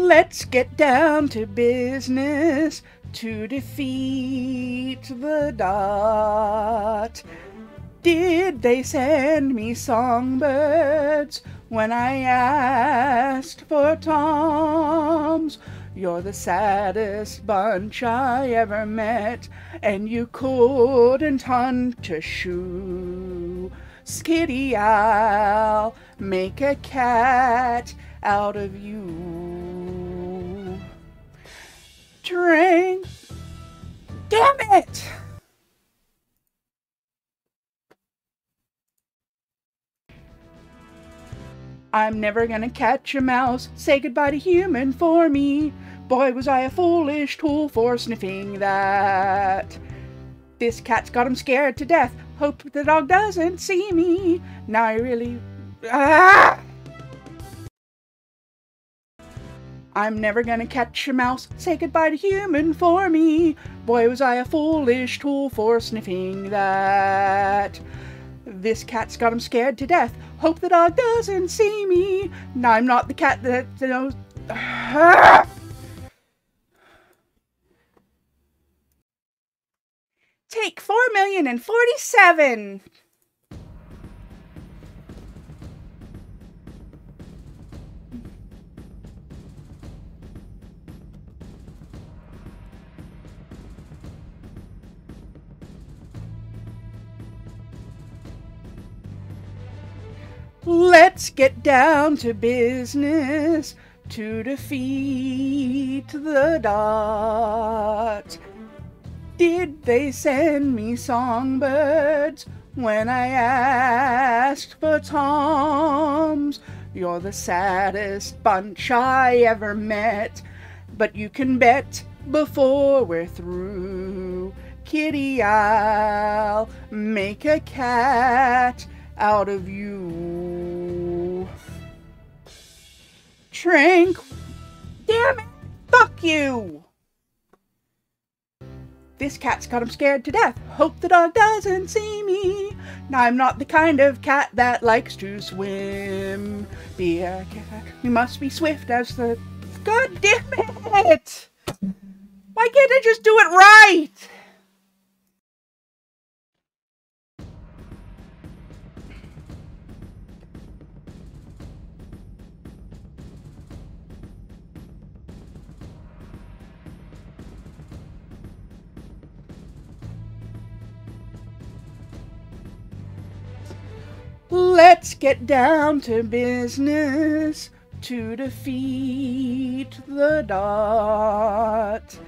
Let's get down to business to defeat the dot. Did they send me songbirds when I asked for toms? You're the saddest bunch I ever met, and you couldn't hunt a shoe. Skitty, I'll make a cat out of you. Damn it! I'm never gonna catch a mouse. Say goodbye to human for me. Boy, was I a foolish tool for sniffing that. This cat's got him scared to death. Hope the dog doesn't see me. Now I really. Ah! I'm never gonna catch a mouse. Say goodbye to human for me. Boy, was I a foolish tool for sniffing that. This cat's got him scared to death. Hope the dog doesn't see me. I'm not the cat that knows. Take four million and forty-seven. Let's get down to business to defeat the dot. Did they send me songbirds when I asked for toms? You're the saddest bunch I ever met, but you can bet before we're through. Kitty, I'll make a cat out of you. Trank. Damn it! Fuck you! This cat's got him scared to death. Hope the dog doesn't see me. I'm not the kind of cat that likes to swim. Be a cat. You must be swift as the. God damn it! Why can't I just do it right? Let's get down to business to defeat the dot.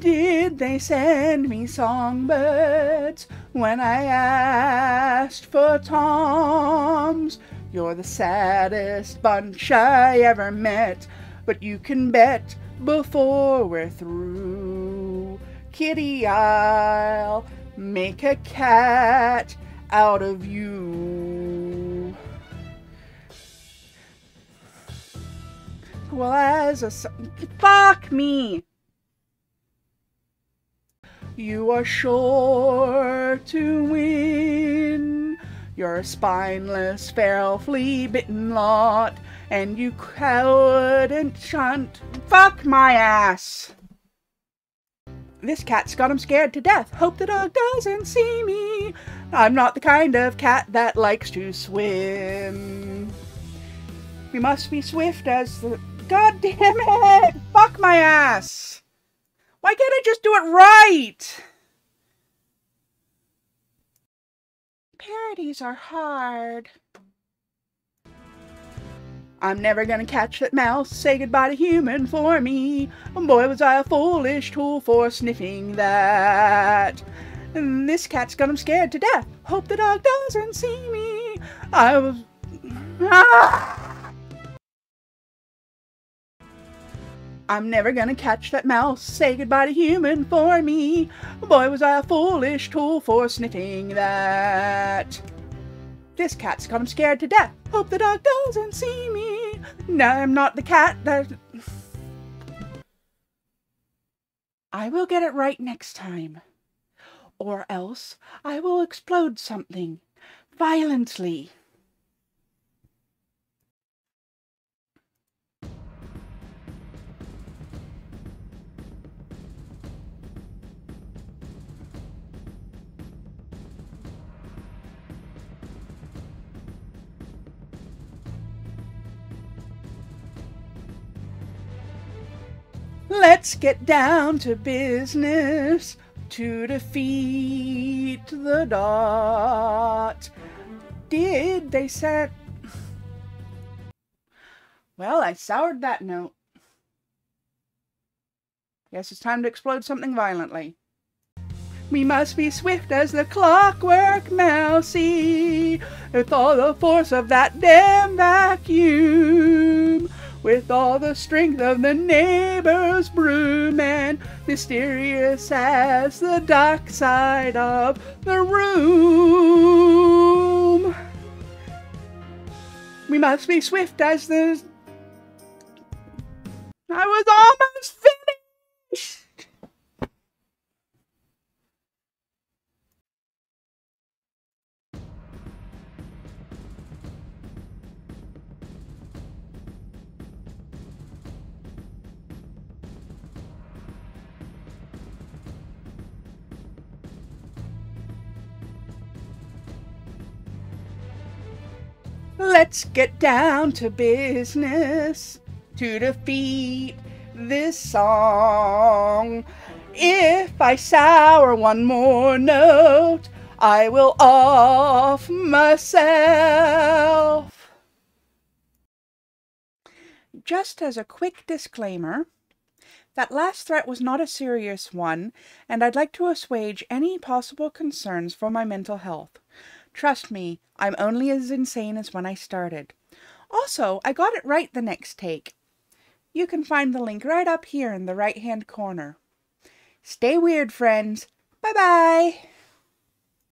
Did they send me songbirds when I asked for toms? You're the saddest bunch I ever met, but you can bet before we're through. Kitty, I'll make a cat out of you. Well, as a fuck me. You are sure to win. You're a spineless, feral, flea-bitten lot, and you couldn't shunt. Fuck my ass. This cat's got him scared to death. Hope the dog doesn't see me. I'm not the kind of cat that likes to swim. We must be swift as the. God damn it! Fuck my ass! Why can't I just do it right? Parodies are hard. I'm never gonna catch that mouse. Say goodbye to human for me. Boy, was I a foolish tool for sniffing that. And this cat's got him scared to death. Hope the dog doesn't see me. I was. Ah! I'm never gonna catch that mouse. Say goodbye to human for me. Boy, was I a foolish tool for sniffing that. This cat's got him scared to death. Hope the dog doesn't see me. No, I'm not the cat that. I will get it right next time. Or else I will explode something violently. Let's get down to business to defeat the dot. Did they set? Well, I soured that note. Guess it's time to explode something violently. We must be swift as the clockwork mousey, with all the force of that damn vacuum, with all the strength of the neighbor's broom, and mysterious as the dark side of the room. We must be swift as the. I was almost finished! Let's get down to business to defeat this song. If I sour one more note, I will off myself. Just as a quick disclaimer, that last threat was not a serious one, and I'd like to assuage any possible concerns for my mental health. Trust me, I'm only as insane as when I started. Also, I got it right the next take. You can find the link right up here in the right hand corner. Stay weird, friends. Bye bye.